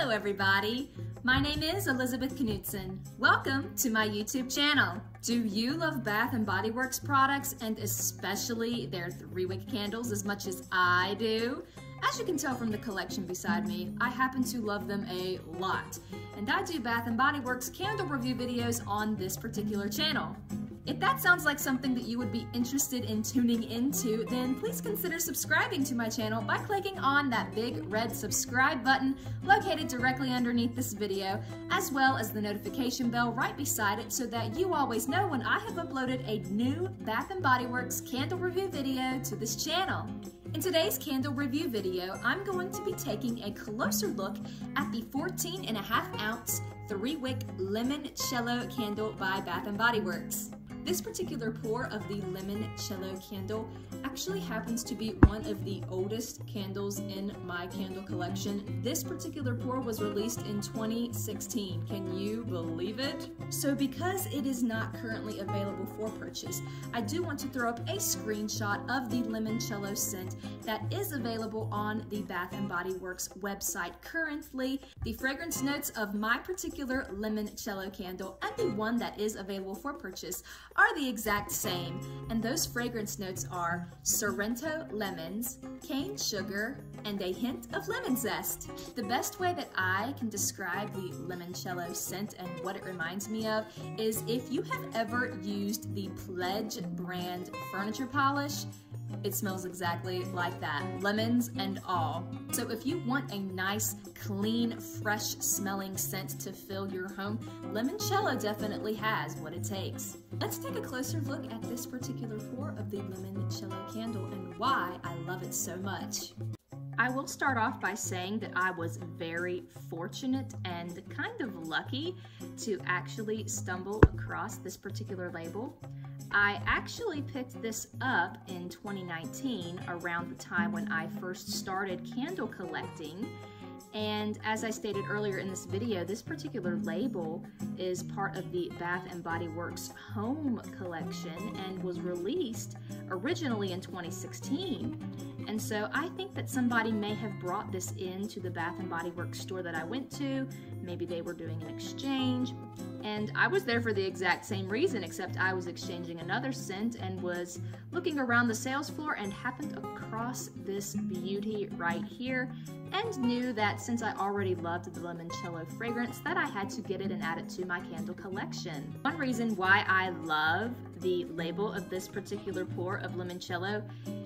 Hello everybody! My name is Elizabeth Knudson. Welcome to my YouTube channel. Do you love Bath & Body Works products and especially their three-wick candles as much as I do? As you can tell from the collection beside me, I happen to love them a lot. And I do Bath & Body Works candle review videos on this particular channel. If that sounds like something that you would be interested in tuning into, then please consider subscribing to my channel by clicking on that big red subscribe button located directly underneath this video, as well as the notification bell right beside it so that you always know when I have uploaded a new Bath & Body Works candle review video to this channel. In today's candle review video, I'm going to be taking a closer look at the 14 and a half ounce three wick limoncello candle by Bath & Body Works. This particular pour of the limoncello candle actually happens to be one of the oldest candles in my candle collection. This particular pour was released in 2016. Can you believe it? So because it is not currently available for purchase, I do want to throw up a screenshot of the limoncello scent that is available on the Bath & Body Works website currently. The fragrance notes of my particular limoncello candle and the one that is available for purchase are the exact same, and those fragrance notes are Sorrento lemons, cane sugar, and a hint of lemon zest. The best way that I can describe the limoncello scent and what it reminds me of is if you have ever used the Pledge brand furniture polish, it smells exactly like that, lemons and all. So if you want a nice, clean, fresh smelling scent to fill your home, limoncello definitely has what it takes. Let's take a closer look at this particular pour of the limoncello candle and why I love it so much. I will start off by saying that I was very fortunate and kind of lucky to actually stumble across this particular label. I actually picked this up in 2019 around the time when I first started candle collecting. And as I stated earlier in this video, this particular label is part of the Bath & Body Works Home Collection and was released originally in 2016. And so I think that somebody may have brought this into the Bath & Body Works store that I went to. Maybe they were doing an exchange. And I was there for the exact same reason, except I was exchanging another scent and was looking around the sales floor and happened across this beauty right here and knew that since I already loved the limoncello fragrance that I had to get it and add it to my candle collection. One reason why I love the label of this particular pour of limoncello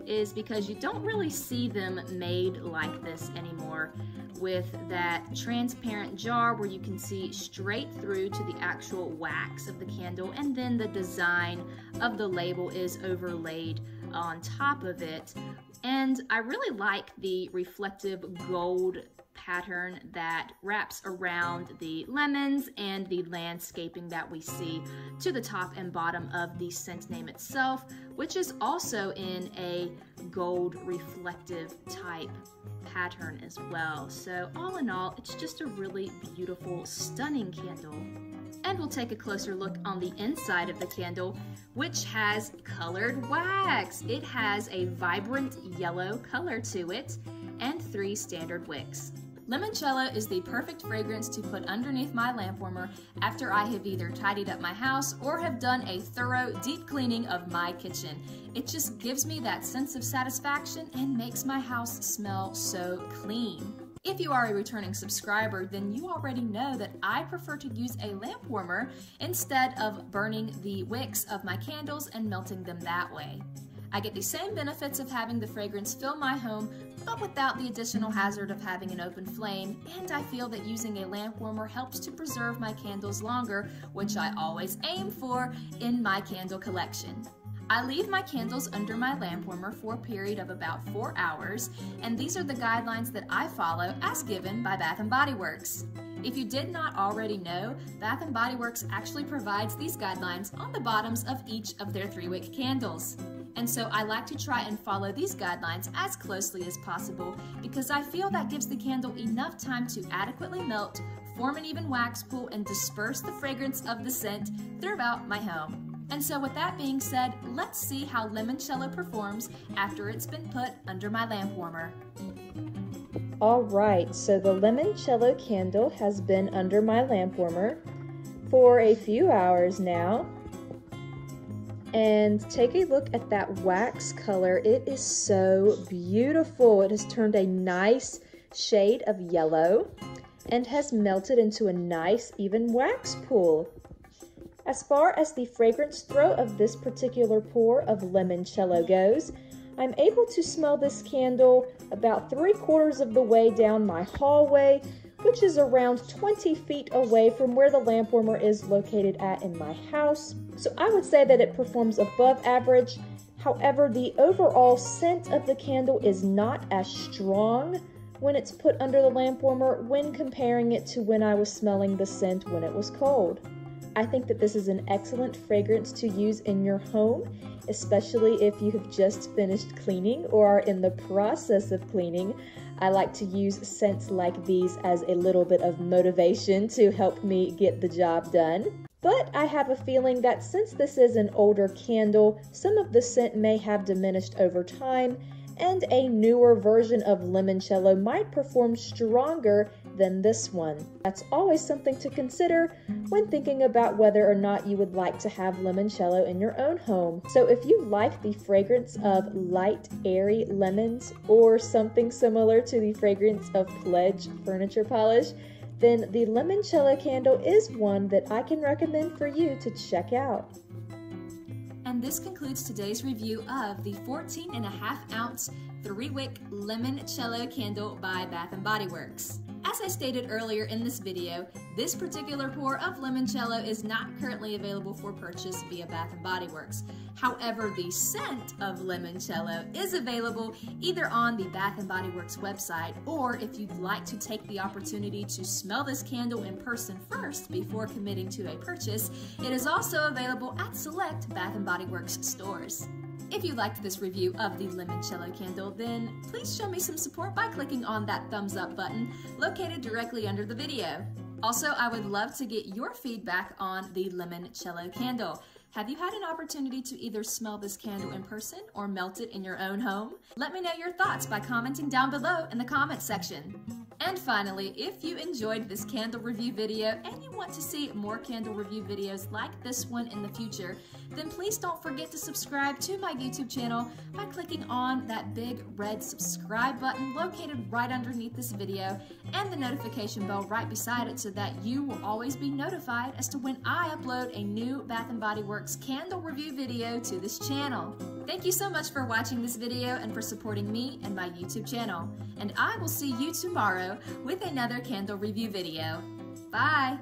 is because you don't really see them made like this anymore with that transparent jar where you can see straight through to the actual wax of the candle and then the design of the label is overlaid on top of it. And I really like the reflective gold pattern that wraps around the lemons and the landscaping that we see to the top and bottom of the scent name itself, which is also in a gold reflective type pattern as well. So all in all, it's just a really beautiful, stunning candle. And we'll take a closer look on the inside of the candle, which has colored wax. It has a vibrant yellow color to it and three standard wicks. Limoncello is the perfect fragrance to put underneath my lamp warmer after I have either tidied up my house or have done a thorough deep cleaning of my kitchen. It just gives me that sense of satisfaction and makes my house smell so clean. If you are a returning subscriber, then you already know that I prefer to use a lamp warmer instead of burning the wicks of my candles and melting them that way. I get the same benefits of having the fragrance fill my home, but without the additional hazard of having an open flame, and I feel that using a lamp warmer helps to preserve my candles longer, which I always aim for in my candle collection. I leave my candles under my lamp warmer for a period of about 4 hours, and these are the guidelines that I follow as given by Bath & Body Works. If you did not already know, Bath & Body Works actually provides these guidelines on the bottoms of each of their three-wick candles. And so I like to try and follow these guidelines as closely as possible because I feel that gives the candle enough time to adequately melt, form an even wax pool, and disperse the fragrance of the scent throughout my home. And so with that being said, let's see how limoncello performs after it's been put under my lamp warmer. All right, so the limoncello candle has been under my lamp warmer for a few hours now. And take a look at that wax color. It is so beautiful. It has turned a nice shade of yellow and has melted into a nice even wax pool. As far as the fragrance throw of this particular pour of limoncello goes, I'm able to smell this candle about three quarters of the way down my hallway, which is around 20 feet away from where the lamp warmer is located at in my house. So I would say that it performs above average. However, the overall scent of the candle is not as strong when it's put under the lamp warmer when comparing it to when I was smelling the scent when it was cold. I think that this is an excellent fragrance to use in your home, especially if you have just finished cleaning or are in the process of cleaning. I like to use scents like these as a little bit of motivation to help me get the job done. But I have a feeling that since this is an older candle, some of the scent may have diminished over time, and a newer version of limoncello might perform stronger than this one. That's always something to consider when thinking about whether or not you would like to have limoncello in your own home. So if you like the fragrance of light, airy lemons or something similar to the fragrance of Pledge furniture polish, then the limoncello candle is one that I can recommend for you to check out. And this concludes today's review of the 14 and a half ounce three wick limoncello candle by Bath & Body Works. As I stated earlier in this video, this particular pour of limoncello is not currently available for purchase via Bath & Body Works. However, the scent of limoncello is available either on the Bath & Body Works website or if you'd like to take the opportunity to smell this candle in person first before committing to a purchase, it is also available at select Bath & Body Works stores. If you liked this review of the limoncello candle, then please show me some support by clicking on that thumbs up button located directly under the video. Also, I would love to get your feedback on the limoncello candle. Have you had an opportunity to either smell this candle in person or melt it in your own home? Let me know your thoughts by commenting down below in the comments section. And finally, if you enjoyed this candle review video and you want to see more candle review videos like this one in the future, then please don't forget to subscribe to my YouTube channel by clicking on that big red subscribe button located right underneath this video and the notification bell right beside it so that you will always be notified as to when I upload a new Bath & Body Works candle review video to this channel. Thank you so much for watching this video and for supporting me and my YouTube channel. And I will see you with another candle review video. Bye!